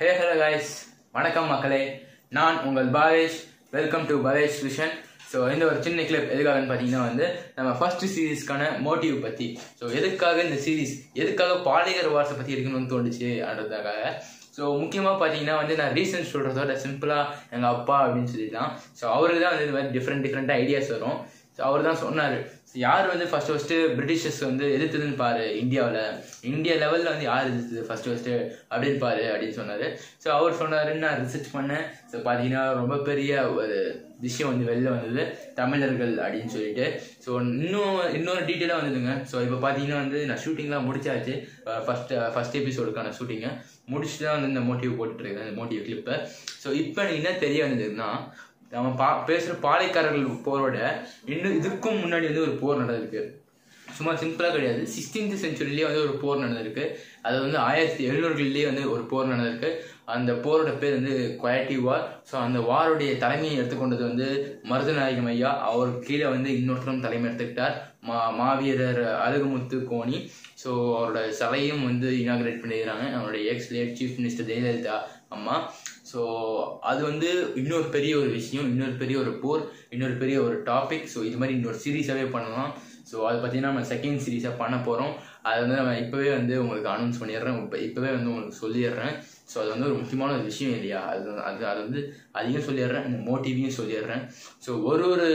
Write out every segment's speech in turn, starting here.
Hey hello guys வணக்கம் மக்களே. நான் உங்கள் Bhavesh. Welcome to Bhavesh vision so இந்த ஒரு சின்ன கிளிப் எதுக்காகன்னு பார்த்தீங்கன்னா வந்து நம்ம ஃபர்ஸ்ட் சீரீஸ்க்கான மோட்டிவ் பற்றி ஸோ எதுக்காக இந்த சீரீஸ் எதுக்காக பாலிகர் வார்ஸை பற்றி இருக்கணும்னு தோணுச்சு அப்படின்றதுக்காக. ஸோ முக்கியமாக பார்த்தீங்கன்னா வந்து நான் ரீசன்ஸ் சொல்கிறதோட சிம்பிளாக எங்கள் அப்பா அப்படின்னு சொல்லி தான் ஸோ அவருக்கு தான் வந்து இந்த மாதிரி டிஃப்ரெண்ட் டிஃப்ரெண்ட்டாக ஐடியாஸ் வரும். அவர் தான் சொன்னார். யார் வந்து ஃபஸ்ட்டு ஃபஸ்ட்டு பிரிட்டிஷர்ஸ் வந்து எதிர்த்ததுன்னு பாரு இந்தியாவில். இந்தியா லெவலில் வந்து யார் எதிர்த்தது ஃபர்ஸ்ட் ஃபஸ்ட்டு அப்படின்னு பாரு அப்படின்னு சொன்னார். ஸோ அவர் சொன்னாருன்னு நான் ரிசர்ச் பண்ணேன். ஸோ பார்த்தீங்கன்னா ரொம்ப பெரிய ஒரு விஷயம் வந்து வெளில வந்தது தமிழர்கள் அப்படின்னு சொல்லிட்டு. ஸோ இன்னும் இன்னொரு டீட்டெயிலாக வந்ததுங்க. ஸோ இப்போ பார்த்தீங்கன்னா வந்து நான் ஷூட்டிங்லாம் முடிச்சாச்சு. ஃபஸ்ட் ஃபஸ்ட் எபிசோடுக்கான ஷூட்டிங்கை முடிச்சுட்டு தான் வந்து இந்த மோட்டிவ் போட்டுருக்கேன் இந்த மோட்டிவ் கிளிப்பை ஸோ இப்போ என்ன தெரிய வந்ததுன்னா நம்ம பா பேசுகிற பாளையக்காரர்கள் போரோட இன்னும் இதுக்கும் முன்னாடி வந்து ஒரு போர் நடந்திருக்கு. சும்மா சிம்பிளாக கிடையாது. சிக்ஸ்டீன்த் செஞ்சுரிலேயே வந்து ஒரு போர் நடந்திருக்கு. அது வந்து ஆயிரத்தி எழுநூறுகளிலேயே வந்து ஒரு போர் நடந்திருக்கு. அந்த போரோட பேர் வந்து குவாலிட்டி வார். ஸோ அந்த வாருடைய தலைமையை எடுத்துக்கொண்டது வந்து மருதநாயகம் ஐயா. அவர் கீழே வந்து இன்னொருத்தரும் தலைமை எடுத்துக்கிட்டார். மா மாவீரர் அழகுமுத்து கோணி ஸோ அவரோட சிலையும் வந்து இனாகிரேட் பண்ணியிருக்காங்க அவருடைய ex late chief minister Jayalalithaa அம்மா. ஸோ அது வந்து இன்னொரு பெரிய ஒரு விஷயம் இன்னொரு பெரிய ஒரு போர் இன்னொரு பெரிய ஒரு டாபிக் ஸோ இது மாதிரி இன்னொரு சீரீஸாகவே பண்ணலாம். ஸோ அது பார்த்தீங்கன்னா நம்ம செகண்ட் சீரீஸாக பண்ண போகிறோம் அதை வந்து நம்ம இப்போவே வந்து உங்களுக்கு அனௌன்ஸ் பண்ணிடுறேன். இப்போ இப்போவே வந்து உங்களுக்கு சொல்லிடுறேன். ஸோ அது வந்து ஒரு முக்கியமான ஒரு விஷயம் இல்லையா? அது அது அது வந்து அதையும் சொல்லிடுறேன். இந்த மோட்டிவையும் சொல்லிடுறேன். ஸோ ஒரு ஒரு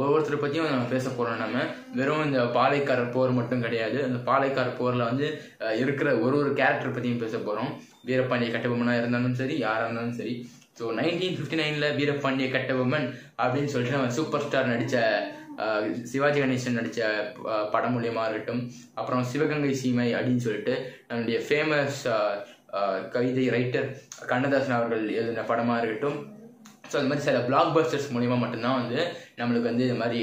ஒவ்வொருத்தரை பற்றியும் நம்ம பேச போகிறோம் நம்ம. வெறும் இந்த பாலைக்காரர் போர் மட்டும் கிடையாது. அந்த பாலைக்காரர் போரில் வந்து இருக்கிற ஒரு ஒரு கேரக்டர் பற்றியும் பேச போகிறோம் வீரபாண்டிய கட்டபொம்மனாக இருந்தாலும் சரி யாராக இருந்தாலும் சரி. ஸோ நைன்டீன் ஃபிஃப்டி நைனில் வீரபாண்டிய கட்டபொம்மன் அப்படின்னு சொல்லிட்டு நம்ம சூப்பர் ஸ்டார் நடித்த சிவாஜி கணேசன் நடித்த படம் மூலியமாக இருக்கட்டும் அப்புறம் சிவகங்கை சீமை அப்படின்னு சொல்லிட்டு நம்முடைய ஃபேமஸ் கவிதை ரைட்டர் கண்ணதாசன் அவர்கள் எழுதின படமாக இருக்கட்டும். ஸோ அது மாதிரி சில பிளாக் பஸ்டர்ஸ் மூலிமா மட்டும்தான் வந்து நம்மளுக்கு வந்து இது மாதிரி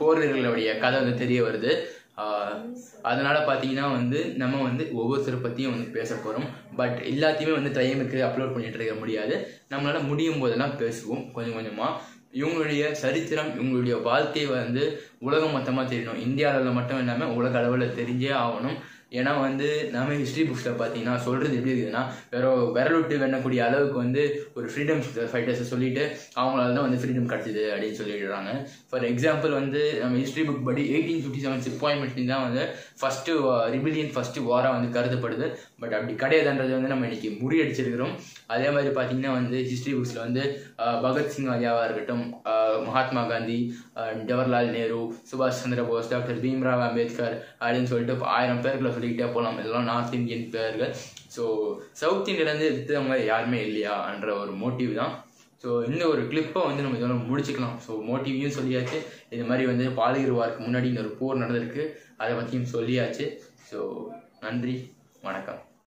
போர் கதை வந்து தெரிய வருது. அதனால் அதனால பார்த்தீங்கன்னா வந்து நம்ம வந்து ஒவ்வொருத்தரை பற்றியும் வந்து பேச போகிறோம் பட் எல்லாத்தையுமே வந்து டைமுக்கு அப்லோட் பண்ணிட்டு இருக்க முடியாது. நம்மளால் முடியும் போதெல்லாம் பேசுவோம் கொஞ்சம் கொஞ்சமாக இவங்களுடைய சரித்திரம் இவங்களுடைய வாழ்க்கை வந்து உலகம் மொத்தமாக தெரியணும் இந்தியாவில் மட்டும் இல்லாமல் உலக அளவில் தெரிஞ்சே ஆகணும். ஏன்னா வந்து நம்ம ஹிஸ்ட்ரி புக்ஸில் பார்த்தீங்கன்னா சொல்கிறது எப்படி இருக்குதுன்னா வெறும் விரல் விட்டு வெண்ணக்கூடிய அளவுக்கு வந்து ஒரு ஃப்ரீடம் ஃபைட்டர்ஸை சொல்லிட்டு அவங்களால தான் வந்து ஃப்ரீடம் கிடச்சிது அப்படின்னு சொல்லிடுறாங்க. ஃபார் எக்ஸாம்பிள் வந்து நம்ம ஹிஸ்ட்ரி புக் படி எயிட்டீன் ஃபிஃப்டி செவன் சிப்பாயின்மெண்ட் தான் வந்து ஃபஸ்ட்டு ரிபிலியன் ஃபஸ்ட்டு வாராக வந்து கருதப்படுது. பட் அப்படி கிடையாதுன்றது வந்து நம்ம இன்னைக்கு முறியடிச்சிருக்கிறோம். அதே மாதிரி பார்த்தீங்கன்னா வந்து ஹிஸ்ட்ரி புக்ஸில் வந்து uh, பகத்சிங் ஐயாவாக இருக்கட்டும் uh, மகாத்மா காந்தி uh, ஜவஹர்லால் நேரு சுபாஷ் சந்திர போஸ் டாக்டர் பீம்ராவ் அம்பேத்கர் அப்படின்னு சொல்லிட்டு ஆயிரம் பேர்களை சொல்லிக்கிட்டே போகலாம் இதெல்லாம் நார்த் இந்தியன் பேர்கள் ஸோ சவுத் இந்தியாவிலேருந்து எடுத்தவங்க யாருமே இல்லையான்ற ஒரு மோட்டிவ் தான். ஸோ இந்த ஒரு கிளிப்பை வந்து நம்ம இதோட முடிச்சுக்கலாம். ஸோ மோட்டிவையும் சொல்லியாச்சு. இது மாதிரி வந்து பாலிகர் வார்க்கு முன்னாடி இந்த ஒரு போர் நடந்திருக்கு. அதை பற்றியும் சொல்லியாச்சு. ஸோ நன்றி. வணக்கம்.